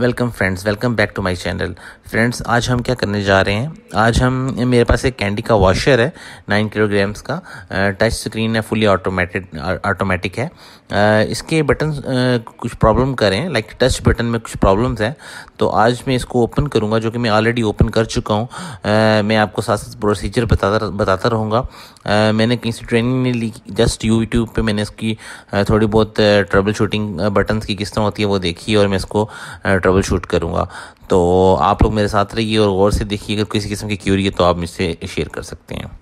Welcome friends welcome back to my channel friends आज हम क्या करने जा रहे हैं? आज हम, मेरे पास एक कैंडी का वॉशर है नाइन किलोग्राम्स का। टच स्क्रीन है फुली ऑटोमेटेड ऑटोमेटिक है। इसके बटन कुछ प्रॉब्लम करें। लाइक टच बटन में कुछ प्रॉब्लम्स हैं। तो आज मैं इसको ओपन करूँगा, जो कि मैं ऑलरेडी ओपन कर चुका हूँ। मैं आपको साथ साथ प्रोसीजर बताता बताता रहूँगा। मैंने कहीं से ट्रेनिंग नहीं ली जस्ट यूट्यूब पर मैंने इसकी थोड़ी बहुत ट्रबल शूटिंग बटन्स की किस तरह होती है, वो देखी और मैं इसको ट्रबल शूट करूँगा। तो आप लोग मेरे साथ रहिए और गौर से देखिए, अगर किसी किस्म की क्यूरी है तो आप मुझसे शेयर कर सकते हैं।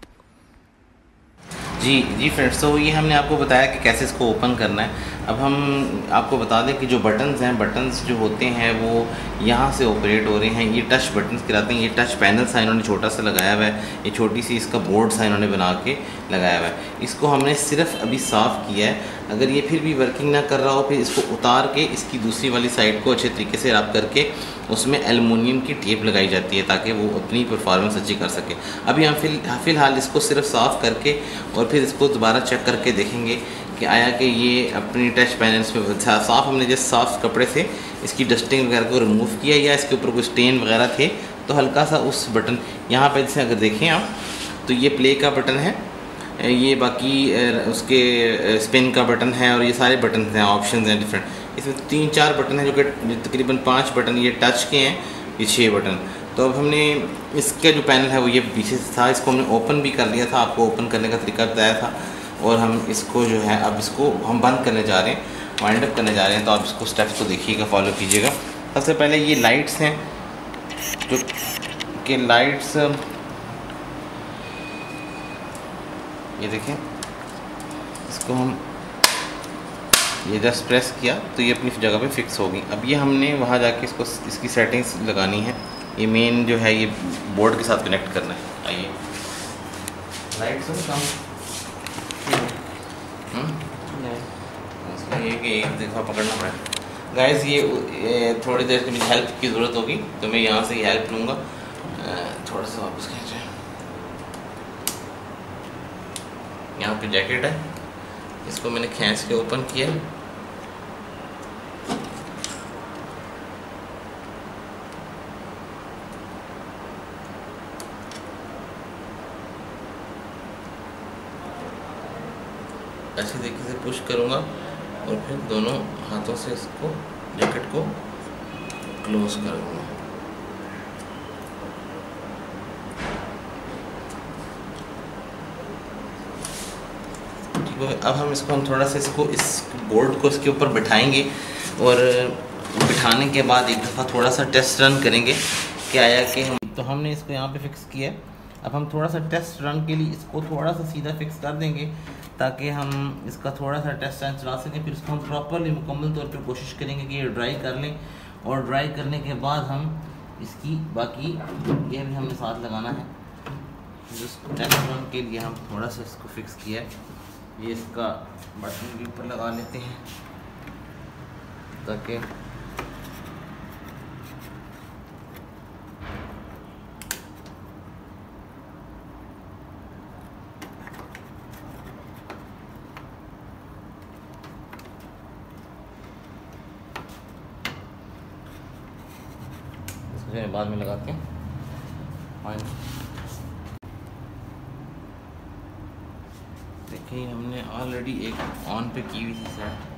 जी जी फ्रेंड्स तो ये हमने आपको बताया कि कैसे इसको ओपन करना है। अब हम आपको बता दें कि जो बटन्स हैं बटन्स जो होते हैं, वो यहाँ से ऑपरेट हो रहे हैं। ये टच बटन्स कराते हैं। ये टच पैनल सा इन्होंने छोटा सा लगाया हुआ है। ये छोटी सी इसका बोर्ड सा इन्होंने बना के लगाया हुआ है। इसको हमने सिर्फ़ अभी साफ़ किया है। अगर ये फिर भी वर्किंग ना कर रहा हो, फिर इसको उतार के इसकी दूसरी वाली साइड को अच्छे तरीके से रब करके उसमें एलुमिनियम की टेप लगाई जाती है ताकि वो अपनी परफॉर्मेंस अच्छी कर सके। अभी हम फिल, फ़िलहाल इसको सिर्फ़ साफ़ करके और फिर इसको दोबारा चेक करके देखेंगे कि आया कि ये अपनी टच पैनल्स पे साफ़ हमने जैसे साफ़ कपड़े से इसकी डस्टिंग वगैरह को रिमूव किया या इसके ऊपर कोई स्टेन वगैरह थे तो हल्का सा उस बटन यहाँ पर जैसे अगर देखें आप तो ये प्ले का बटन है, ये बाकी उसके स्पिन का बटन है और ये सारे बटन हैं ऑप्शन हैं डिफरेंट इसमें तीन चार बटन हैं जो कि तकरीबन पाँच बटन ये टच के हैं, ये छः बटन तो अब हमने इसका जो पैनल है वो ये पीछे से था, इसको हमने ओपन भी कर लिया था, आपको ओपन करने का तरीका बताया था और हम इसको जो है अब इसको हम बंद करने जा रहे हैं वाइंड अप करने जा रहे हैं तो आप इसको स्टेप्स को देखिएगा फॉलो कीजिएगा। सबसे पहले ये लाइट्स हैं, जो कि लाइट्स ये देखें, इसको हम ये जस्ट प्रेस किया तो ये अपनी जगह पे फिक्स होगी। अब ये हमने वहाँ जाके इसको, इसकी सेटिंग्स लगानी है। ये मेन जो है ये बोर्ड के साथ कनेक्ट करना है। आइए। लाइट्स कम। ये कि एक दफ़ा पकड़ना पड़ेगा। गाइस ये, थोड़ी देर की मुझे हेल्प की ज़रूरत होगी तो मैं यहाँ से हेल्प लूँगा। थोड़ा सा वापस खींच यहाँ पे जैकेट है। इसको मैंने खींच के ओपन किया अच्छी तरीके से पुश करूँगा और फिर दोनों हाथों से इसको जैकेट को क्लोज कर दूँगा ठीक है, अब हम इसको, हम थोड़ा सा इसको, इस बोर्ड को इसके ऊपर बिठाएँगे और बिठाने के बाद एक दफ़ा थोड़ा सा टेस्ट रन करेंगे कि आया कि हम तो हमने इसको यहाँ पे फिक्स किया अब हम थोड़ा सा टेस्ट रन के लिए इसको थोड़ा सा सीधा फिक्स कर देंगे, ताकि हम इसका थोड़ा सा टेस्ट टाइम चला सकें, फिर इसको हम प्रॉपरली मुकम्मल तौर पर कोशिश करेंगे कि ये ड्राई कर लें। और ड्राई करने के बाद हम इसकी बाकी ये भी हमने साथ लगाना है। टेस्ट रन के लिए हम थोड़ा सा इसको फिक्स किया ये इसका बटन भी ऊपर लगा लेते हैं, ताकि जो है बाद में लगाते हैं। देखिए हमने ऑलरेडी एक ऑन पे की हुई थी सेट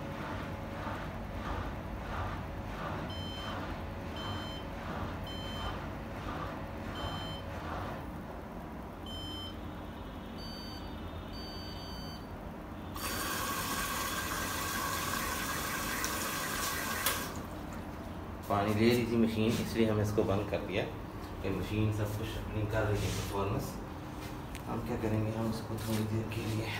पानी ले रही थी मशीन, इसलिए हमने इसको बंद कर दिया। कि मशीन सब कुछ अपनी कर रही है परफॉर्मेंस हम क्या करेंगे? हम इसको थोड़ी देर के लिए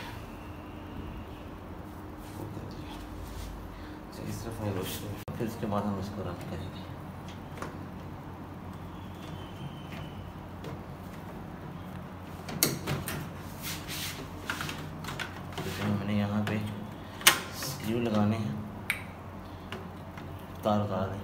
इस तरफ़ रोशनी फिर इसके बाद हम इसको रन करेंगे। यहाँ पे स्क्रू लगाने हैं। तार उतार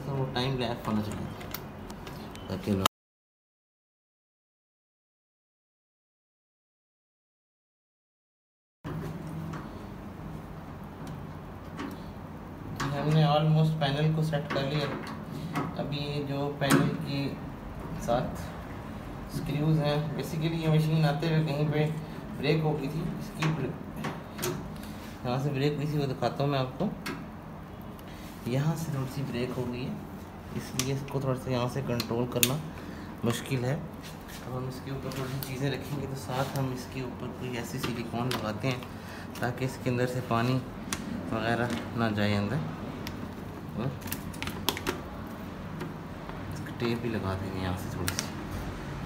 सा वो टाइम लैप होना चाहिए। ताकि हमने ऑलमोस्ट पैनल को सेट कर लिया। अभी ये जो पैनल के साथ स्क्रूज हैं बेसिकली ये मशीन आते हुए कहीं पे ब्रेक हो गई थी। इसकी यहाँ से ब्रेक हुई थी वो दिखाता हूँ मैं आपको। यहाँ से थोड़ी सी ब्रेक हो गई है। इसलिए इसको थोड़ा सा यहाँ से कंट्रोल करना मुश्किल है। अब हम इसके ऊपर थोड़ी सी चीज़ें रखेंगे तो साथ हम इसके ऊपर कोई ऐसी सिलिकॉन लगाते हैं ताकि इसके अंदर से पानी वगैरह ना जाए अंदर। और इसका टेप भी लगा देंगे यहाँ से थोड़ी सी,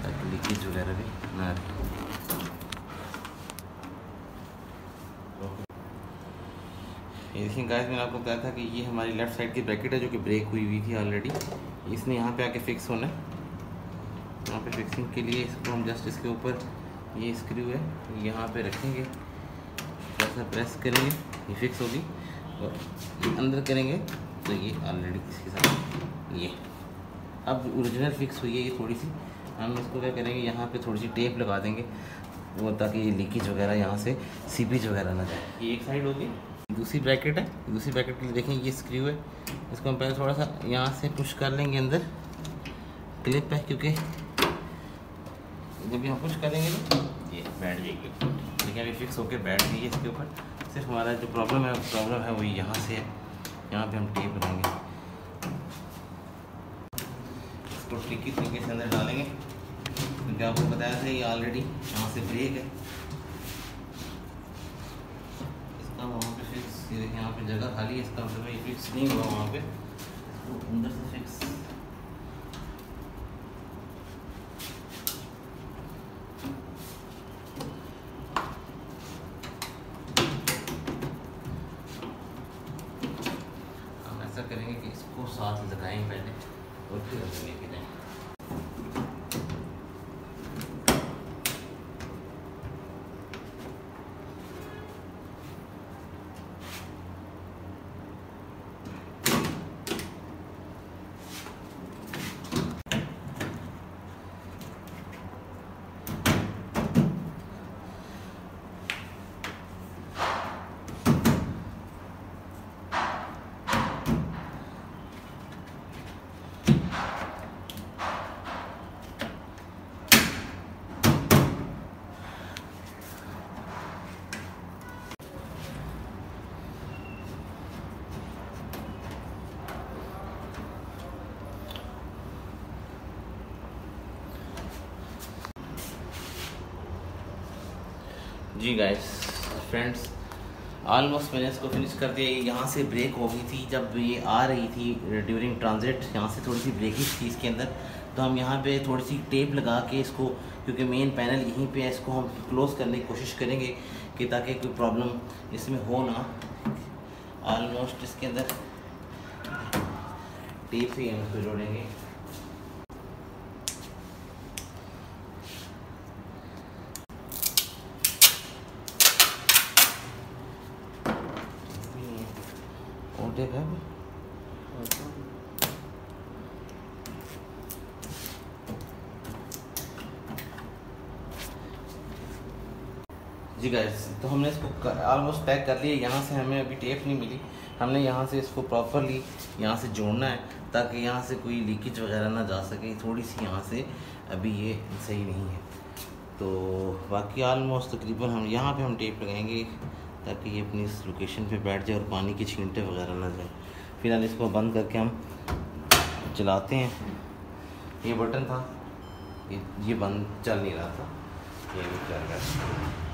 ताकि लीकेज वगैरह भी ना ये देखिए गाइस मैंने आपको बताया था कि ये हमारी लेफ़्ट साइड की ब्रैकेट है जो कि ब्रेक हुई हुई थी ऑलरेडी इसने यहाँ पे आके फिक्स होना है। यहाँ पे फिक्सिंग के लिए इसको हम जस्ट इसके ऊपर ये स्क्रू है, यहाँ पे रखेंगे। थोड़ा सा प्रेस करेंगे, ये फिक्स होगी। और अंदर करेंगे तो ये ऑलरेडी इसके साथ ये। अब ओरिजिनल फिक्स हुई है ये थोड़ी सी हम इसको क्या करेंगे, यहाँ पे थोड़ी सी टेप लगा देंगे, वो ताकि ये लीकेज वगैरह यहाँ से सीपीज वगैरह ना जाए। ये एक साइड होगी। दूसरी ब्रैकेट है। दूसरी ब्रैकेट के लिए देखें ये स्क्रू है। इसको हम पहले थोड़ा सा यहाँ से पुश कर लेंगे अंदर। क्लिप है, क्योंकि जब हम पुश करेंगे तो ये बैठ जाएगी। लेकिन अभी फिक्स होकर बैठ गई है इसके ऊपर। सिर्फ़ हमारा जो प्रॉब्लम है प्रॉब्लम है वही यहाँ से है। यहाँ पे हम टेप लगाएँगे इसको टिक्की तरीके से अंदर डालेंगे। क्योंकि आपको बताया था ये ऑलरेडी यहाँ से ब्रेक है इसका वहाँ पे फिक्स ये देखिए यहाँ पे जगह खाली है इसका मतलब ये फिक्स नहीं हुआ वहाँ पे। तो अंदर से फिक्स करेंगे कि इसको साथ लगाएँगे पहले और फिर लेके जाएँगे जी गाइस फ्रेंड्स ऑलमोस्ट मैंने इसको फिनिश कर दिया। यहाँ से ब्रेक हो गई थी, जब ये आ रही थी ड्यूरिंग ट्रांजिट यहाँ से थोड़ी सी ब्रेकिंग थी इसके अंदर। तो हम यहाँ पे थोड़ी सी टेप लगा के इसको, क्योंकि मेन पैनल यहीं पे है, इसको हम क्लोज़ करने की कोशिश करेंगे कि ताकि कोई प्रॉब्लम इसमें हो ना। ऑलमोस्ट इसके अंदर टेप से हम इसको जोड़ेंगे। टेप है जी गैस तो हमने इसको ऑलमोस्ट पैक कर लिया। यहाँ से हमें अभी टेप नहीं मिली। हमने यहाँ से इसको प्रॉपरली यहाँ से जोड़ना है, ताकि यहाँ से कोई लीकेज वगैरह ना जा सके। थोड़ी सी यहाँ से अभी ये सही नहीं है। तो बाकी ऑलमोस्ट तकरीबन हम, यहाँ पे हम टेप लगाएँगे। ताकि ये अपनी इस लोकेशन पे बैठ जाए और पानी की छींटे वगैरह ना जाए। फ़िलहाल इसको बंद करके हम चलाते हैं। ये बटन था। ये ये बंद चल नहीं रहा था। ये भी चल रहा है।